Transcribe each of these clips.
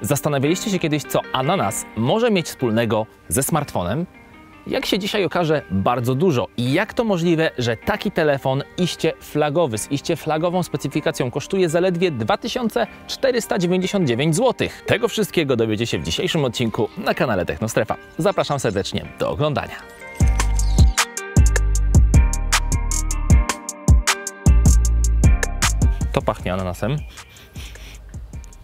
Zastanawialiście się kiedyś, co ananas może mieć wspólnego ze smartfonem? Jak się dzisiaj okaże, bardzo dużo. I jak to możliwe, że taki telefon iście flagowy, z iście flagową specyfikacją kosztuje zaledwie 2499 zł? Tego wszystkiego dowiecie się w dzisiejszym odcinku na kanale Technostrefa. Zapraszam serdecznie do oglądania. To pachnie ananasem.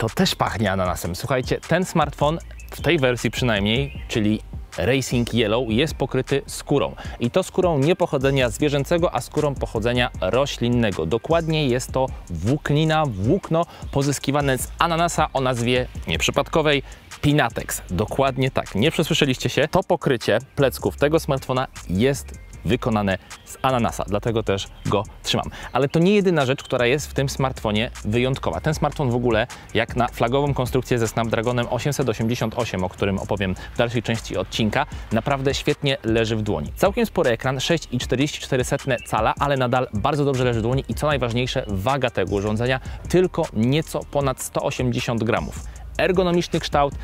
To też pachnie ananasem. Słuchajcie, ten smartfon w tej wersji przynajmniej, czyli Racing Yellow jest pokryty skórą. I to skórą nie pochodzenia zwierzęcego, a skórą pochodzenia roślinnego. Dokładnie jest to włóknina, włókno pozyskiwane z ananasa o nazwie nieprzypadkowej Pinatex. Dokładnie tak, nie przesłyszeliście się. To pokrycie plecków tego smartfona jest wykonane z ananasa, dlatego też go trzymam. Ale to nie jedyna rzecz, która jest w tym smartfonie wyjątkowa. Ten smartfon w ogóle, jak na flagową konstrukcję ze Snapdragonem 888, o którym opowiem w dalszej części odcinka, naprawdę świetnie leży w dłoni. Całkiem spory ekran, 6,44 cala, ale nadal bardzo dobrze leży w dłoni i co najważniejsze, waga tego urządzenia tylko nieco ponad 180 gramów. Ergonomiczny kształt,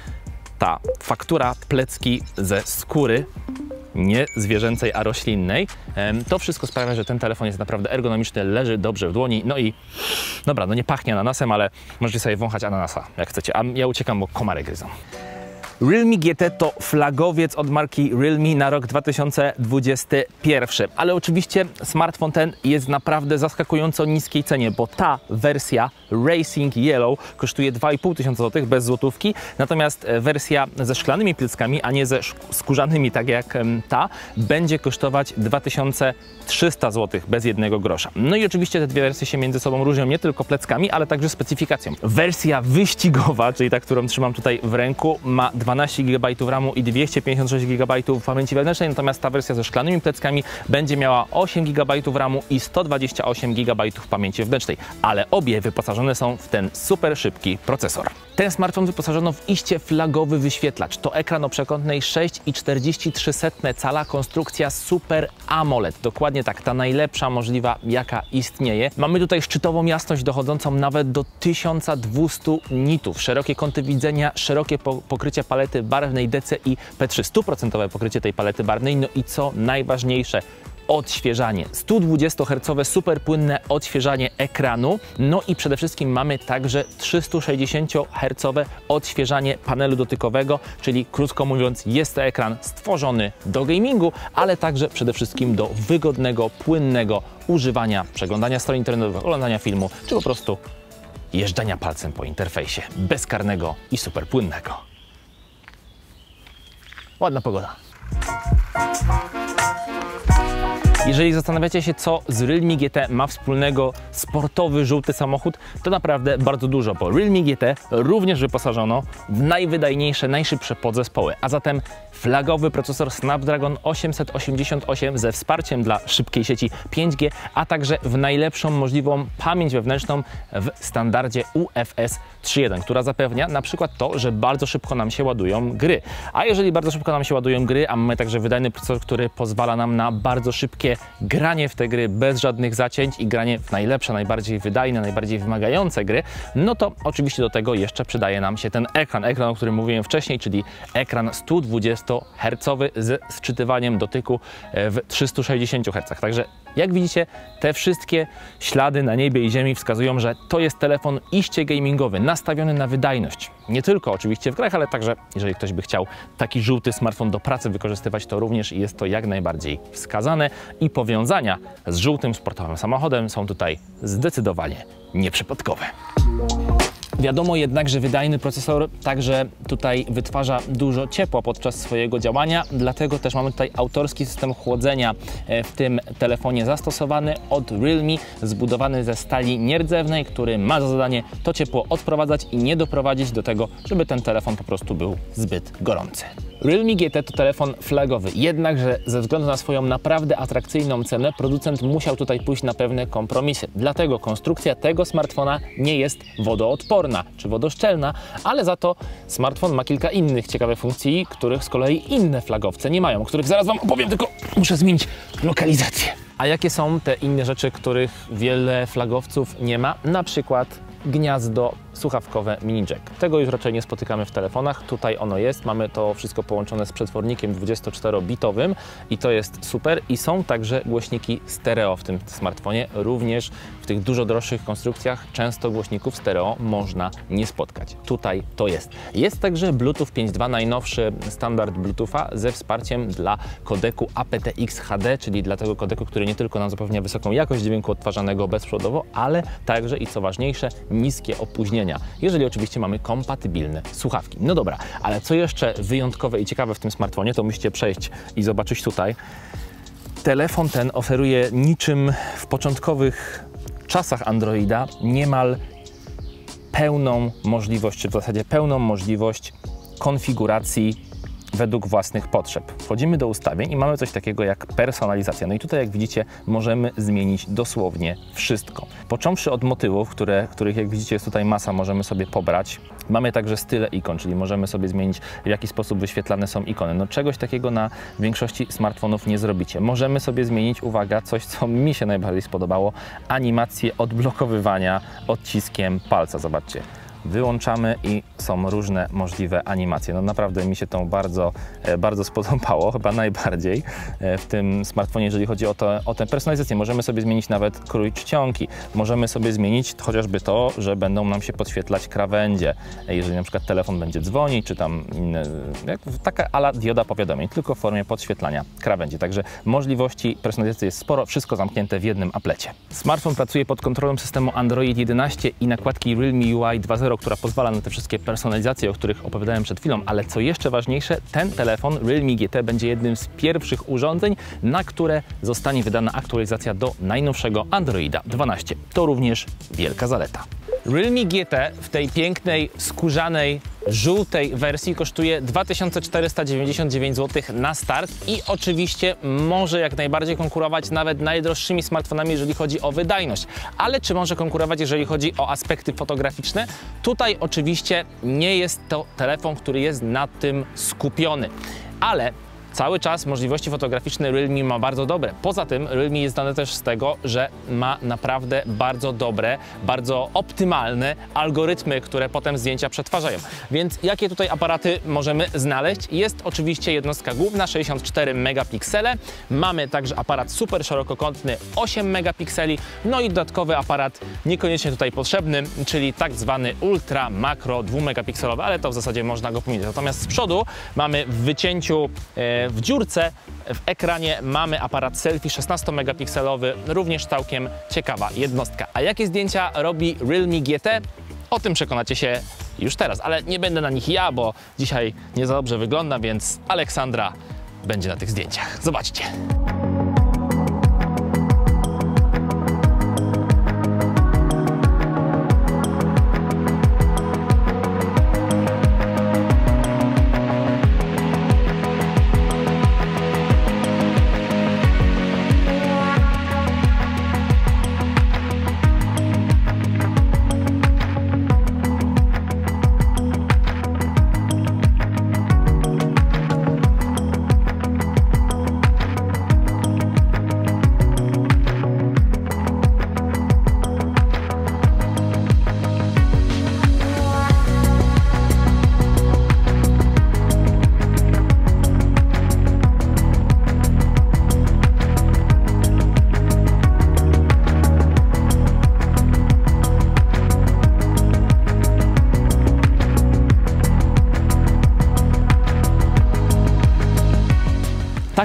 ta faktura plecki ze skóry nie zwierzęcej, a roślinnej. To wszystko sprawia, że ten telefon jest naprawdę ergonomiczny, leży dobrze w dłoni. No i dobra, no nie pachnie ananasem, ale możecie sobie wąchać ananasa, jak chcecie. A ja uciekam, bo komary gryzą. Realme GT to flagowiec od marki Realme na rok 2021, ale oczywiście smartfon ten jest naprawdę zaskakująco niskiej cenie, bo ta wersja Racing Yellow kosztuje 2,5 tysiąca złotych bez złotówki, natomiast e, wersja ze szklanymi pieckami, a nie ze skórzanymi tak jak ta, będzie kosztować 2300 zł bez jednego grosza. No i oczywiście te dwie wersje się między sobą różnią nie tylko pleckami, ale także specyfikacją. Wersja wyścigowa, czyli ta, którą trzymam tutaj w ręku, ma 12 GB RAMu i 256 GB pamięci wewnętrznej, natomiast ta wersja ze szklanymi pleckami będzie miała 8 GB RAMu i 128 GB pamięci wewnętrznej, ale obie wyposażone są w ten super szybki procesor. Ten smartfon wyposażono w iście flagowy wyświetlacz. To ekran o przekątnej 6,43 cala, konstrukcja Super AMOLED. Dokładnie tak, ta najlepsza możliwa, jaka istnieje. Mamy tutaj szczytową jasność dochodzącą nawet do 1200 nitów. Szerokie kąty widzenia, szerokie pokrycie palety barwnej DC i P3, stuprocentowe pokrycie tej palety barwnej, no i co najważniejsze, odświeżanie. 120 Hz super płynne odświeżanie ekranu. No i przede wszystkim mamy także 360 Hz odświeżanie panelu dotykowego, czyli krótko mówiąc jest to ekran stworzony do gamingu, ale także przede wszystkim do wygodnego, płynnego używania, przeglądania stron internetowych, oglądania filmu, czy po prostu jeżdżenia palcem po interfejsie bezkarnego i super płynnego. Ładna pogoda. Jeżeli zastanawiacie się, co z Realme GT ma wspólnego sportowy, żółty samochód, to naprawdę bardzo dużo, bo Realme GT również wyposażono w najwydajniejsze, najszybsze podzespoły, a zatem flagowy procesor Snapdragon 888 ze wsparciem dla szybkiej sieci 5G, a także w najlepszą możliwą pamięć wewnętrzną w standardzie UFS 3.1, która zapewnia na przykład to, że bardzo szybko nam się ładują gry. A jeżeli bardzo szybko nam się ładują gry, a mamy także wydajny procesor, który pozwala nam na bardzo szybkie granie w te gry bez żadnych zacięć i granie w najlepsze, najbardziej wydajne, najbardziej wymagające gry, no to oczywiście do tego jeszcze przydaje nam się ten ekran, ekran, o którym mówiłem wcześniej, czyli ekran 120 Hz z sczytywaniem dotyku e, w 360 Hz. Także jak widzicie, te wszystkie ślady na niebie i ziemi wskazują, że to jest telefon iście gamingowy, nastawiony na wydajność. Nie tylko oczywiście w grach, ale także jeżeli ktoś by chciał taki żółty smartfon do pracy wykorzystywać, to również jest to jak najbardziej wskazane i powiązania z żółtym sportowym samochodem są tutaj zdecydowanie nieprzypadkowe. Wiadomo jednak, że wydajny procesor także tutaj wytwarza dużo ciepła podczas swojego działania, dlatego też mamy tutaj autorski system chłodzenia e, w tym telefonie zastosowany od Realme, zbudowany ze stali nierdzewnej, który ma za zadanie to ciepło odprowadzać i nie doprowadzić do tego, żeby ten telefon po prostu był zbyt gorący. Realme GT to telefon flagowy, jednakże ze względu na swoją naprawdę atrakcyjną cenę producent musiał tutaj pójść na pewne kompromisy. Dlatego konstrukcja tego smartfona nie jest wodoodporna czy wodoszczelna, ale za to smartfon ma kilka innych ciekawych funkcji, których z kolei inne flagowce nie mają, których zaraz Wam opowiem, tylko muszę zmienić lokalizację. A jakie są te inne rzeczy, których wiele flagowców nie ma? Na przykład gniazdo słuchawkowe mini jack. Tego już raczej nie spotykamy w telefonach. Tutaj ono jest. Mamy to wszystko połączone z przetwornikiem 24-bitowym i to jest super. I są także głośniki stereo w tym smartfonie. Również w tych dużo droższych konstrukcjach często głośników stereo można nie spotkać. Tutaj to jest. Jest także Bluetooth 5.2, najnowszy standard Bluetootha ze wsparciem dla kodeku aptX HD, czyli dla tego kodeku, który nie tylko nam zapewnia wysoką jakość dźwięku odtwarzanego bezprzewodowo, ale także i co ważniejsze, niskie opóźnienia, jeżeli oczywiście mamy kompatybilne słuchawki. No dobra, ale co jeszcze wyjątkowe i ciekawe w tym smartfonie, to musicie przejść i zobaczyć tutaj. Telefon ten oferuje niczym w początkowych czasach Androida niemal pełną możliwość, czy w zasadzie pełną możliwość konfiguracji według własnych potrzeb. Wchodzimy do ustawień i mamy coś takiego jak personalizacja. No i tutaj, jak widzicie, możemy zmienić dosłownie wszystko. Począwszy od motywów, które, których, jak widzicie, jest tutaj masa, możemy sobie pobrać. Mamy także style ikon, czyli możemy sobie zmienić, w jaki sposób wyświetlane są ikony. No czegoś takiego na większości smartfonów nie zrobicie. Możemy sobie zmienić, uwaga, coś, co mi się najbardziej spodobało, animację odblokowywania odciskiem palca. Zobaczcie wyłączamy i są różne możliwe animacje. No naprawdę mi się to bardzo, e, bardzo spodobało, chyba najbardziej e, w tym smartfonie, jeżeli chodzi o, to, o tę personalizację. Możemy sobie zmienić nawet krój czcionki, możemy sobie zmienić chociażby to, że będą nam się podświetlać krawędzie, e, jeżeli na przykład telefon będzie dzwonić, czy tam inne, taka ala dioda powiadomień, tylko w formie podświetlania krawędzi. Także możliwości personalizacji jest sporo, wszystko zamknięte w jednym aplecie. Smartfon pracuje pod kontrolą systemu Android 11 i nakładki Realme UI 2.0 która pozwala na te wszystkie personalizacje, o których opowiadałem przed chwilą, ale co jeszcze ważniejsze, ten telefon Realme GT będzie jednym z pierwszych urządzeń, na które zostanie wydana aktualizacja do najnowszego Androida 12. To również wielka zaleta. Realme GT w tej pięknej, skórzanej, żółtej wersji kosztuje 2499 zł na start i oczywiście może jak najbardziej konkurować nawet najdroższymi smartfonami, jeżeli chodzi o wydajność. Ale czy może konkurować, jeżeli chodzi o aspekty fotograficzne? Tutaj oczywiście nie jest to telefon, który jest na tym skupiony. Ale cały czas możliwości fotograficzne Realme ma bardzo dobre. Poza tym Realme jest znane też z tego, że ma naprawdę bardzo dobre, bardzo optymalne algorytmy, które potem zdjęcia przetwarzają. Więc jakie tutaj aparaty możemy znaleźć? Jest oczywiście jednostka główna 64 megapiksele. Mamy także aparat super szerokokątny 8 megapikseli, no i dodatkowy aparat niekoniecznie tutaj potrzebny, czyli tak zwany ultra makro 2 megapikselowy, ale to w zasadzie można go pominąć. Natomiast z przodu mamy w wycięciu e, w dziurce w ekranie mamy aparat selfie 16-megapikselowy, również całkiem ciekawa jednostka. A jakie zdjęcia robi Realme GT? O tym przekonacie się już teraz, ale nie będę na nich ja, bo dzisiaj nie za dobrze wyglądam, więc Aleksandra będzie na tych zdjęciach. Zobaczcie.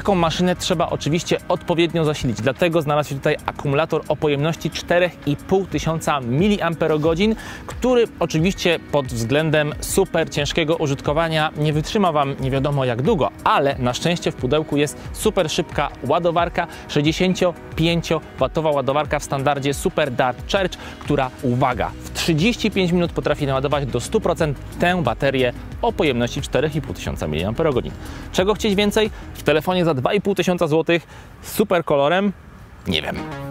Taką maszynę trzeba oczywiście odpowiednio zasilić, dlatego znalazł się tutaj akumulator o pojemności 4500 mAh, który oczywiście pod względem super ciężkiego użytkowania nie wytrzyma Wam nie wiadomo jak długo, ale na szczęście w pudełku jest super szybka ładowarka, 65W ładowarka w standardzie Super Dart Charge, która uwaga, w 35 minut potrafi naładować do 100% tę baterię o pojemności 4500 mAh. Czego chcieć więcej? W telefonie za 2,5 tysiąca złotych z super kolorem? Nie wiem.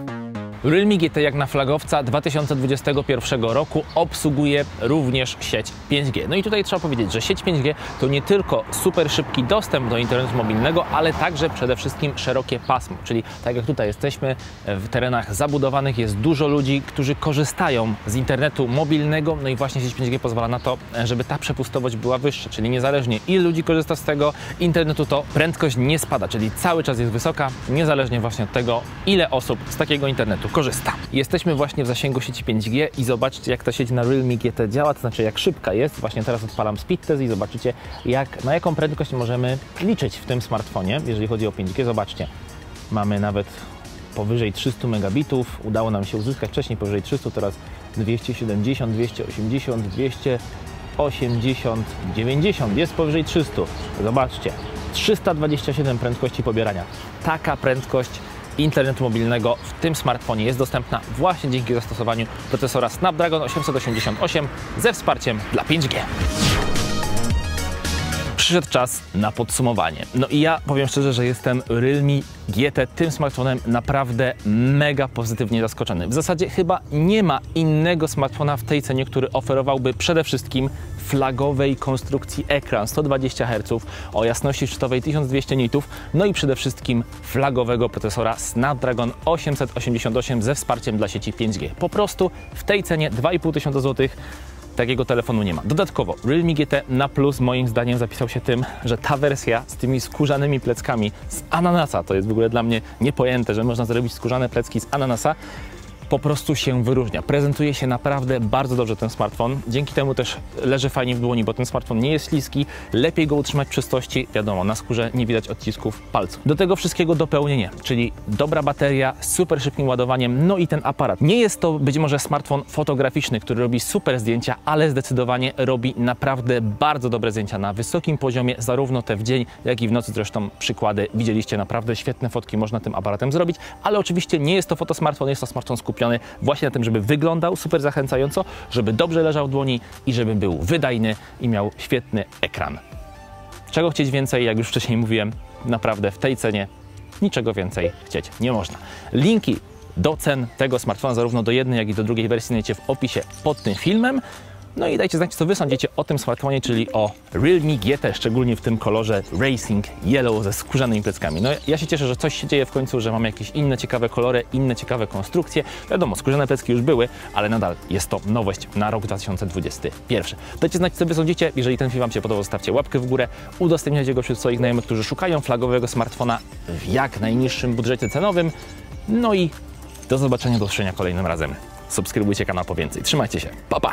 Realme GT jak na flagowca 2021 roku obsługuje również sieć 5G. No i tutaj trzeba powiedzieć, że sieć 5G to nie tylko super szybki dostęp do internetu mobilnego, ale także przede wszystkim szerokie pasmo, czyli tak jak tutaj jesteśmy w terenach zabudowanych jest dużo ludzi, którzy korzystają z internetu mobilnego, no i właśnie sieć 5G pozwala na to, żeby ta przepustowość była wyższa, czyli niezależnie ile ludzi korzysta z tego internetu, to prędkość nie spada, czyli cały czas jest wysoka, niezależnie właśnie od tego, ile osób z takiego internetu korzysta. Jesteśmy właśnie w zasięgu sieci 5G i zobaczcie, jak ta sieć na Realme GT działa, to znaczy jak szybka jest. Właśnie teraz odpalam speed test i zobaczycie, jak, na jaką prędkość możemy liczyć w tym smartfonie, jeżeli chodzi o 5G. Zobaczcie, mamy nawet powyżej 300 megabitów. Udało nam się uzyskać wcześniej powyżej 300, teraz 270, 280, 280, 90. Jest powyżej 300. Zobaczcie, 327 prędkości pobierania. Taka prędkość internetu mobilnego w tym smartfonie jest dostępna właśnie dzięki zastosowaniu procesora Snapdragon 888 ze wsparciem dla 5G przyszedł czas na podsumowanie. No i ja powiem szczerze, że jestem Realme GT tym smartfonem naprawdę mega pozytywnie zaskoczony. W zasadzie chyba nie ma innego smartfona w tej cenie, który oferowałby przede wszystkim flagowej konstrukcji ekran 120 Hz o jasności szczytowej 1200 nitów, no i przede wszystkim flagowego procesora Snapdragon 888 ze wsparciem dla sieci 5G. Po prostu w tej cenie 2500 zł takiego telefonu nie ma. Dodatkowo Realme GT na plus moim zdaniem zapisał się tym, że ta wersja z tymi skórzanymi pleckami z ananasa, to jest w ogóle dla mnie niepojęte, że można zrobić skórzane plecki z ananasa, po prostu się wyróżnia. Prezentuje się naprawdę bardzo dobrze ten smartfon. Dzięki temu też leży fajnie w dłoni, bo ten smartfon nie jest śliski. Lepiej go utrzymać przy stości. Wiadomo, na skórze nie widać odcisków palców. Do tego wszystkiego dopełnienie, czyli dobra bateria, super szybkim ładowaniem, no i ten aparat. Nie jest to być może smartfon fotograficzny, który robi super zdjęcia, ale zdecydowanie robi naprawdę bardzo dobre zdjęcia na wysokim poziomie, zarówno te w dzień, jak i w nocy. Zresztą przykłady widzieliście, naprawdę świetne fotki można tym aparatem zrobić, ale oczywiście nie jest to fotosmartfon, jest to smartfon skupiony skupiony właśnie na tym, żeby wyglądał super zachęcająco, żeby dobrze leżał w dłoni i żeby był wydajny i miał świetny ekran. Czego chcieć więcej, jak już wcześniej mówiłem, naprawdę w tej cenie niczego więcej chcieć nie można. Linki do cen tego smartfona, zarówno do jednej, jak i do drugiej wersji znajdziecie w opisie pod tym filmem. No i dajcie znać, co Wy sądzicie o tym smartfonie, czyli o Realme GT, szczególnie w tym kolorze Racing Yellow ze skórzanymi pleckami. No ja się cieszę, że coś się dzieje w końcu, że mamy jakieś inne ciekawe kolory, inne ciekawe konstrukcje. Wiadomo, skórzane plecki już były, ale nadal jest to nowość na rok 2021. Dajcie znać, co Wy sądzicie. Jeżeli ten film Wam się podobał, zostawcie łapkę w górę, udostępniajcie go wśród swoich znajomych, którzy szukają flagowego smartfona w jak najniższym budżecie cenowym. No i do zobaczenia, do usłyszenia kolejnym razem. Subskrybujcie kanał po więcej. Trzymajcie się. Pa, pa!